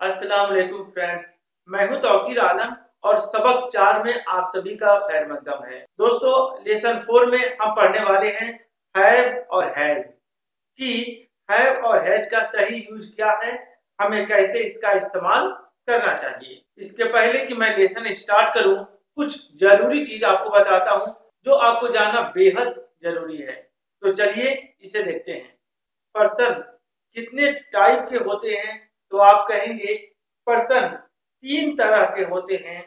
अस्सलाम वालेकुम फ्रेंड्स, मैं हूँ तौकीर आलम और सबक चार में आप सभी का खैर मकदम है। दोस्तों, लेसन फोर में हम पढ़ने वाले हैं हैव और हैज़। कि हैव और हैज़ का सही यूज़ क्या है, हमें कैसे इसका इस्तेमाल करना चाहिए। इसके पहले कि मैं लेसन स्टार्ट करूँ, कुछ ज़रूरी चीज़ आपको बताता हूँ, जो आपको जानना बेहद ज़रूरी है। तो चलिए इसे देखते हैं। पर्सन, कितने टाइप के होते हैं? तो आप कहेंगे पर्सन तीन तरह के होते हैं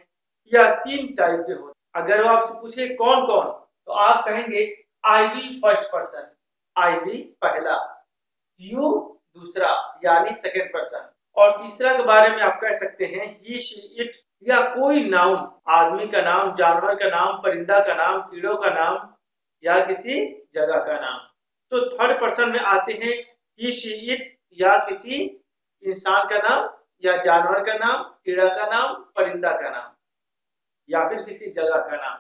या तीन टाइप के होते हैं। अगर वो आपसे पूछे कौन कौन तो आप कहेंगे I we first person I we पहला। यू दूसरा, यानी सेकेंड पर्सन और तीसरा के बारे में आप कह सकते हैं ही शी इट या कोई नाउन आदमी का नाम, जानवर का नाम, परिंदा का नाम, कीड़ों का नाम, या किसी जगह का नाम। तो थर्ड पर्सन में आते हैं ही शी इट या किसी इंसान का नाम, या जानवर का नाम, कीड़ा का नाम, परिंदा का नाम, या फिर किसी जगह का नाम।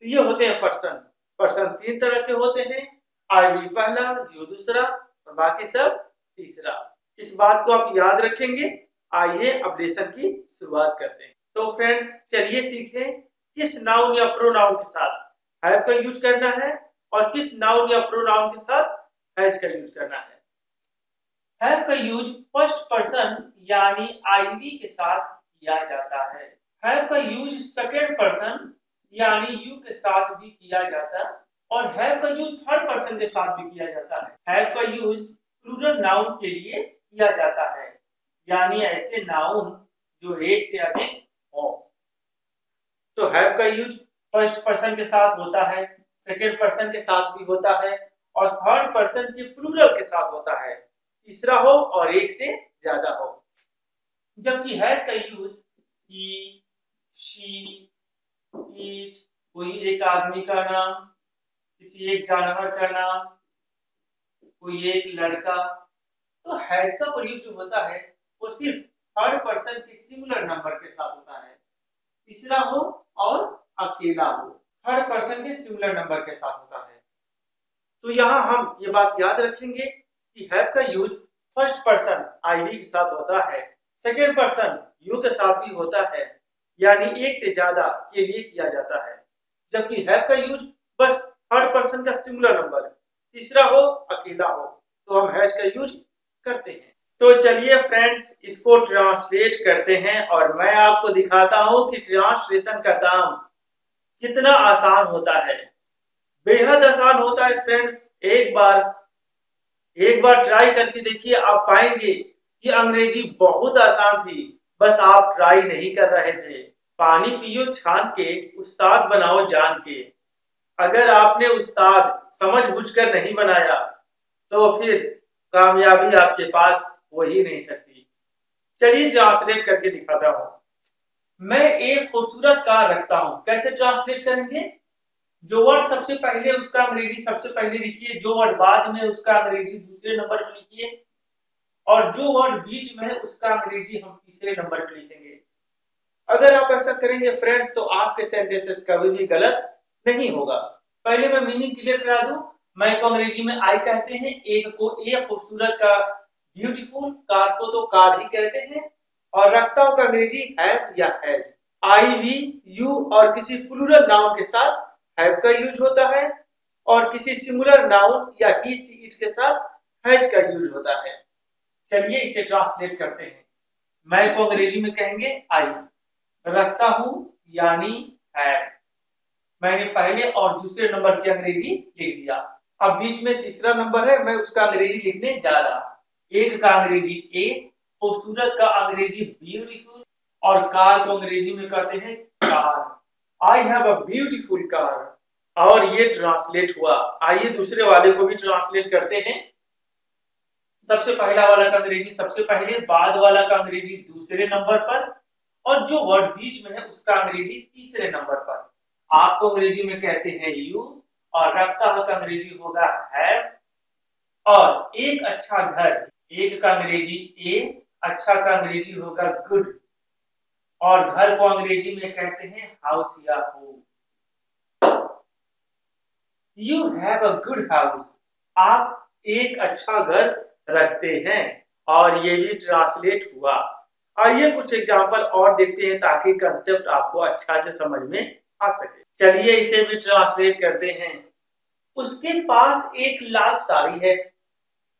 तो ये होते हैं पर्सन। पर्सन तीन तरह के होते हैं। आई वी पहला, यू दूसरा, और बाकी सब तीसरा। इस बात को आप याद रखेंगे। आइए अब लेसन की शुरुआत करते हैं। तो फ्रेंड्स, चलिए सीखें किस नाउन या प्रोनाउन के साथ हैव का यूज़ करना है, और किस नाउन या प्रो प्रोनाउन के साथ हैज़ का यूज़ करना है। का यूज़ फ़र्स्ट पर्सन यानी आईवी के साथ किया जाता है। हैव का यूज़ सेकेंड पर्सन यानी यू के साथ भी किया जाता है और हैव का यूज़ थर्ड पर्सन के साथ भी किया जाता है। हैव का यूज़ प्लूरल नाउन के लिए किया जाता है। यानी ऐसे नाउन जो एक से अधिक हो। तो हैव का यूज़ फ़र्स्ट पर्सन के साथ होता है सेकेंड पर्सन के साथ भी होता है और थर्ड पर्सन के प्लूरल के साथ होता है। तीसरा हो और एक से ज़्यादा हो। जबकि हैज़ का यूज़ ही शी इट कोई एक आदमी का नाम, किसी एक जानवर का नाम, कोई एक लड़का। तो हैज़ का प्रयोग जो होता है, वो सिर्फ़ थर्ड पर्सन के सिमिलर नंबर के साथ होता है। तीसरा हो और अकेला हो थर्ड पर्सन के सिमिलर नंबर के साथ होता है। तो यहाँ हम ये बात याद रखेंगे। कि हैव का यूज़ फ़र्स्ट पर्सन आई के साथ होता है सेकेंड पर्सन यू के साथ भी होता है, यानी एक से ज़्यादा के लिए किया जाता है। जबकि हैव का यूज़ बस थर्ड पर्सन का सिंगुलर नंबर तीसरा हो, अकेला हो तो हम हैज़ का यूज़ करते हैं। तो चलिए फ्रेंड्स इसको ट्रांसलेट करते हैं और मैं आपको दिखाता हूँ कि ट्रांसलेशन का काम कितना आसान होता है। बेहद आसान होता है फ्रेंड्स एक बार एक बार ट्राई करके देखिए, आप पाएँगे कि अंग्रेज़ी बहुत आसान थी। बस आप ट्राई नहीं कर रहे थे। पानी पियो, छान के, उस्ताद बनाओ जान के। अगर आपने उस्ताद समझ बुझ कर नहीं बनाया तो फिर कामयाबी आपके पास हो ही नहीं सकती। चलिए ट्रांसलेट करके दिखाता हूँ। मैं एक खूबसूरत कार रखता हूँ। कैसे ट्रांसलेट करेंगे? जो वर्ड सबसे पहले उसका अंग्रेज़ी सबसे पहले लिखिए, जो वर्ड बाद में उसका अंग्रेज़ी दूसरे नंबर पर लिखिए, और जो वर्ड बीच में है उसका अंग्रेज़ी हम तीसरे नंबर पर लिखेंगे। अगर आप ऐसा करेंगे फ्रेंड्स तो आपके सेंटेंसेस कभी भी गलत नहीं होगा। पहले मैं मीनिंग क्लियर करा दूँ। मैं को अंग्रेज़ी में आई कहते हैं, एक को ए खूबसूरत का ब्यूटीफुल कार को तो कार ही कहते हैं, और रखता हूँ का अंग्रेज़ी हैव या हैज़ आई वी यू और किसी प्लूरल नाउन के साथ हैव का यूज़ होता है और किसी सिंगुलर नाउन या ही सी इट के साथ हैज़ का यूज़ होता है। चलिए इसे ट्रांसलेट करते हैं। मैं को अंग्रेज़ी में कहेंगे आई रखता हूँ, यानी हैव मैंने पहले और दूसरे नंबर की अंग्रेज़ी लिख दिया। अब बीच में तीसरा नंबर है, मैं उसका अंग्रेज़ी लिखने जा रहा एक का अंग्रेज़ी ए खूबसूरत का अंग्रेज़ी ब्यूटीफुल और कार को अंग्रेज़ी में कहते हैं car. I have a beautiful car और ये ट्रांसलेट हुआ। आइए दूसरे वाले को भी ट्रांसलेट करते हैं। सबसे पहला वाला का अंग्रेज़ी, सबसे पहले, बाद वाला का अंग्रेज़ी दूसरे नंबर पर। और जो वर्ड बीच में है, उसका अंग्रेज़ी तीसरे नंबर पर। आपको अंग्रेज़ी में कहते हैं यू और रखता का अंग्रेज़ी होगा है और एक अच्छा घर, एक का अंग्रेज़ी ए अच्छा का अंग्रेज़ी होगा गुड और घर को अंग्रेज़ी में कहते हैं हाउस या home you have a good house आप एक अच्छा घर रखते हैं और ये भी ट्रांसलेट हुआ. आइए कुछ एग्ज़ाम्पल और देखते हैं ताकि कंसेप्ट आपको अच्छा से समझ में आ सके. चलिए इसे भी ट्रांसलेट करते हैं. उसके पास एक लाल साड़ी है.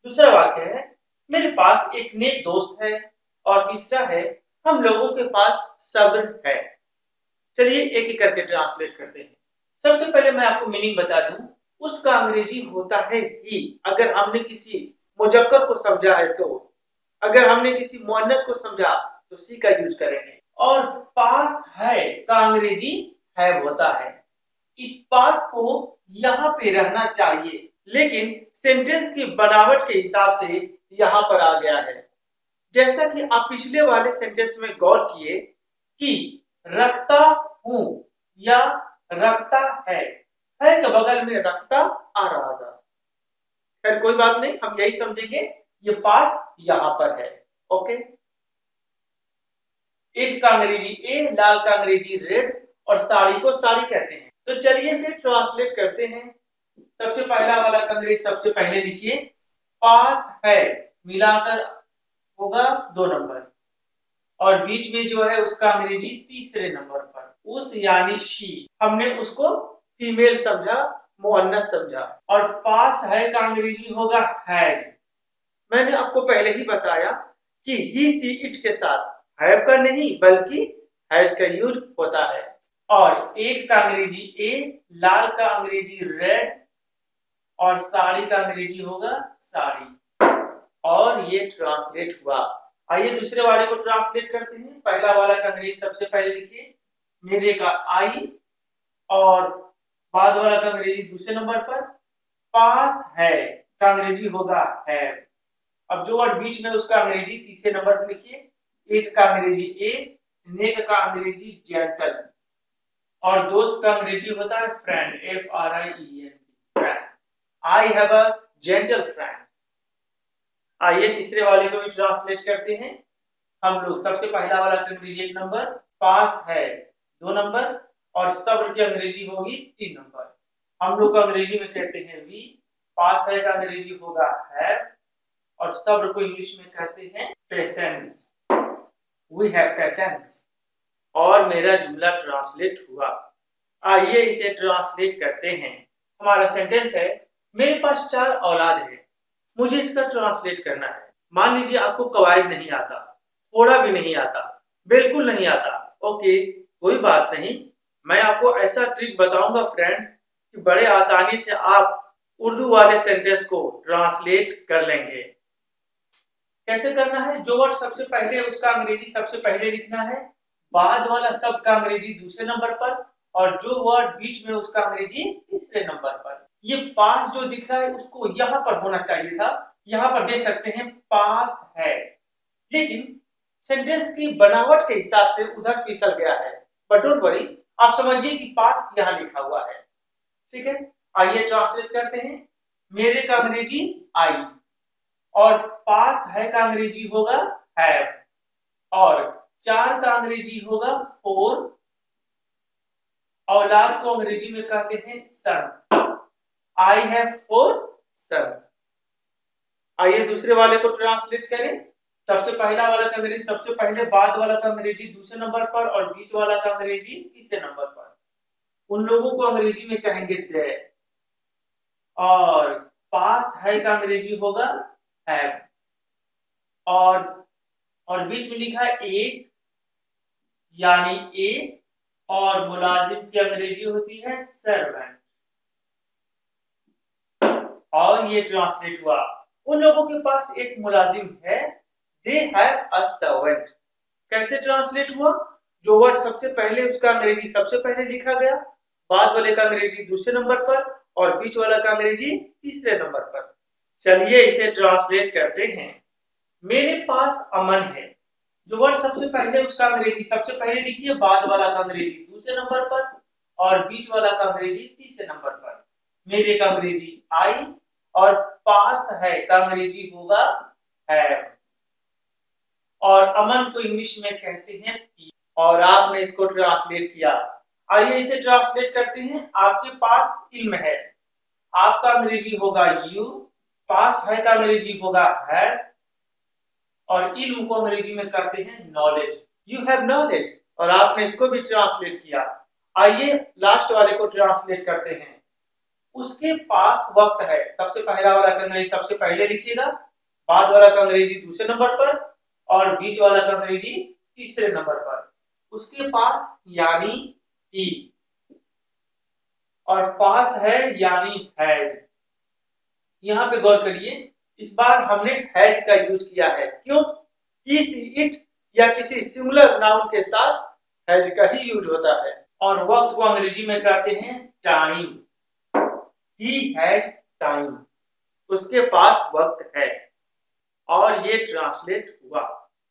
दूसरा वाक्य है, मेरे पास एक नेक दोस्त है और तीसरा है हम लोगों के पास सब्र है। चलिए एक एक करके ट्रांसलेट करते हैं। सबसे पहले मैं आपको मीनिंग बता दूँ। उसका अंग्रेज़ी होता है ही। अगर हमने किसी मुजक्कर को समझा है तो। अगर हमने किसी मुन्नस को समझा तो सी का यूज़ करेंगे। और पास है का अंग्रेज़ी है होता है। इस पास को यहाँ पे रहना चाहिए। लेकिन सेंटेंस की बनावट के हिसाब से यहाँ पर आ गया है। जैसा कि आप पिछले वाले सेंटेंस में गौर किए कि रखता हूँ या रखता है है के बगल में रखता आ रहा था। खैर, कोई बात नहीं, हम यही समझेंगे, ये पास यहाँ पर है, ओके? एक का अंग्रेज़ी ए लाल का अंग्रेज़ी रेड और साड़ी को साड़ी कहते हैं। तो चलिए फिर ट्रांसलेट करते हैं। सबसे पहला वाला अंग्रेज़ी सबसे पहले लिखिए, पास है, मिलाकर होगा दो नंबर। और बीच में जो है उसका अंग्रेज़ी तीसरे नंबर पर। उस यानी शी। हमने उसको फीमेल समझा मुअन्नस समझा। और पास है का अंग्रेज़ी होगा हैज़। मैंने आपको पहले ही बताया कि ही, सी, इट के साथ हैव का नहीं, बल्कि हैज़ का यूज़ होता है। और एक का अंग्रेज़ी ए, लाल का अंग्रेज़ी रेड, और साड़ी का अंग्रेज़ी होगा साड़ी। और ये ट्रांसलेट हुआ। आइए दूसरे वाले को ट्रांसलेट करते हैं। पहला वाला का अंग्रेज़ी सबसे पहले लिखिए। मेरे का आई और बाद वाला का अंग्रेज़ी दूसरे नंबर पर। पास है का अंग्रेज़ी होगा है। अब जो वर्ड बीच में उसका अंग्रेज़ी तीसरे नंबर पर लिखिए। एक का अंग्रेज़ी ए, नेक का अंग्रेज़ी जेंटल। और दोस्त का अंग्रेज़ी होता है friend F R I N friend I have a gentle friend आइए तीसरे वाले को भी ट्रांसलेट करते हैं। हम लोग सबसे पहला वाला तो अंग्रेज़ी एक नंबर, पास है दो नंबर, और सब्र की अंग्रेज़ी होगी तीन नंबर। हम लोग अंग्रेज़ी में कहते हैं वी, पास है का अंग्रेज़ी होगा है और सब्र को इंग्लिश में कहते हैं पेशेंस वी हैव पेशेंस और मेरा जुमला ट्रांसलेट हुआ। आइए इसे ट्रांसलेट करते हैं। हमारा सेंटेंस है, मेरे पास चार औलाद है। मुझे इसका ट्रांसलेट करना है। मान लीजिए आपको कवायद नहीं आता, थोड़ा भी नहीं आता, बिल्कुल नहीं आता। ओके, कोई बात नहीं। मैं आपको ऐसा ट्रिक बताऊँगा फ्रेंड्स कि बड़े आसानी से आप उर्दू वाले सेंटेंस को ट्रांसलेट कर लेंगे। कैसे करना है? जो वर्ड सबसे पहले, उसका अंग्रेज़ी सबसे पहले लिखना है। बाद वाला शब्द का अंग्रेज़ी दूसरे नंबर पर, और जो वर्ड बीच में, उसका अंग्रेज़ी तीसरे नंबर पर। ये पास जो दिख रहा है, उसको यहाँ पर होना चाहिए था। यहाँ पर देख सकते हैं, पास है। लेकिन सेंटेंस की बनावट के हिसाब से उधर फिसल गया है। बट डोंट वरी आप समझिए कि पास यहाँ लिखा हुआ है। ठीक है? आइए ट्रांसलेट करते हैं। मेरे का अंग्रेज़ी आई। और पास है का अंग्रेज़ी होगा हैव और चार का अंग्रेज़ी होगा फोर औलाद को अंग्रेज़ी में कहते हैं sons I have four sons आइए दूसरे वाले को ट्रांसलेट करें। सबसे पहला वाला का अंग्रेज़ी, सबसे पहले बाद वाला का अंग्रेज़ी, दूसरे नंबर पर और बीच वाला का अंग्रेज़ी, तीसरे नंबर पर। उन लोगों को अंग्रेज़ी में कहेंगे दे और पास है का अंग्रेज़ी होगा हैव और और बीच में लिखा है एक, यानी ए, और मुलाजिम की अंग्रेज़ी होती है सर्वेंट और ये ट्रांसलेट हुआ, उन लोगों के पास एक मुलाजिम है दे हैव अ सर्वेंट कैसे ट्रांसलेट हुआ? जो वर्ड सबसे पहले उसका अंग्रेज़ी सबसे पहले लिखा गया, बाद वाले का अंग्रेज़ी दूसरे नंबर पर, और बीच वाला का अंग्रेज़ी तीसरे नंबर पर। चलिए इसे ट्रांसलेट करते हैं। मेरे पास अमन है। जो वर्ड सबसे पहले उसका अंग्रेज़ी सबसे पहले लिखिए बाद वाला का अंग्रेज़ी दूसरे नंबर पर, और बीच वाला का अंग्रेज़ी तीसरे नंबर पर। मेरे का अंग्रेज़ी आई और पास है, का अंग्रेज़ी होगा है। और अमन को इंग्लिश में कहते हैं और आपने इसको ट्रांसलेट किया। आइए इसे ट्रांसलेट करते हैं। आपके पास इल्म है। आपका अंग्रेज़ी होगा यू। पास है का अंग्रेज़ी होगा है। और इल्म को अंग्रेज़ी में कहते हैं नॉलेज यू हैव नॉलेज और आपने इसको भी ट्रांसलेट किया। आइए लास्ट वाले को ट्रांसलेट करते हैं। उसके पास वक्त है। सबसे पहला वाला का अंग्रेज़ी सबसे पहले लिखिएगा, बाद वाला का अंग्रेज़ी दूसरे नंबर पर, और बीच वाला का अंग्रेज़ी तीसरे नंबर पर। उसके पास यानी ही और पास है यानी हैज़। यहाँ पे गौर करिए, इस बार हमने हैज़ का यूज़ किया है। क्यों? इस इट या किसी सिमुलर नाउन के साथ हैज़ का ही यूज़ होता है। और वक्त को अंग्रेज़ी में कहते हैं टाइम। ही हैज़ टाइम उसके पास वक्त है। और ये ट्रांसलेट हुआ।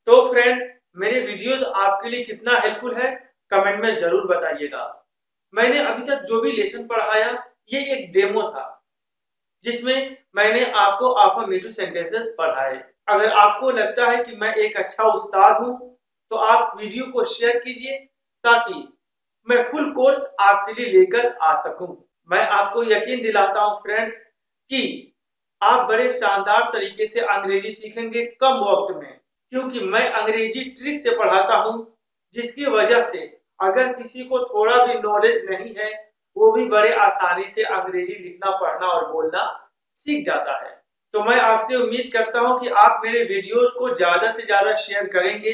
तो फ्रेंड्स मेरे वीडियोस आपके लिए कितना हेल्पफुल है? कमेंट में ज़रूर बताइएगा। मैंने अभी तक जो भी लेसन पढ़ाया, ये एक डेमो था, जिसमें मैंने आपको अफर्मेटिव सेंटेंसेस पढ़ाए। अगर आपको लगता है कि मैं एक अच्छा उस्ताद हूँ तो आप वीडियो को शेयर कीजिए, ताकि मैं फुल कोर्स आपके लिए लेकर आ सकूँ। मैं आपको यकीन दिलाता हूँ फ्रेंड्स कि आप बड़े शानदार तरीके से अंग्रेज़ी सीखेंगे कम वक्त में, क्योंकि मैं अंग्रेज़ी ट्रिक से पढ़ाता हूँ, जिसकी वजह से अगर किसी को थोड़ा भी नॉलेज नहीं है, वो भी बड़े आसानी से अंग्रेज़ी लिखना, पढ़ना और बोलना सीख जाता है। तो मैं आपसे उम्मीद करता हूँ कि आप मेरे वीडियोस को ज़्यादा से ज़्यादा शेयर करेंगे,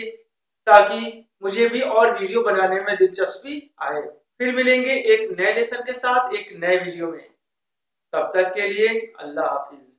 ताकि मुझे भी और वीडियो बनाने में दिलचस्पी आए। फिर मिलेंगे एक नए लेसन के साथ, एक नए वीडियो में। तब तक के लिए अल्लाह हाफिज।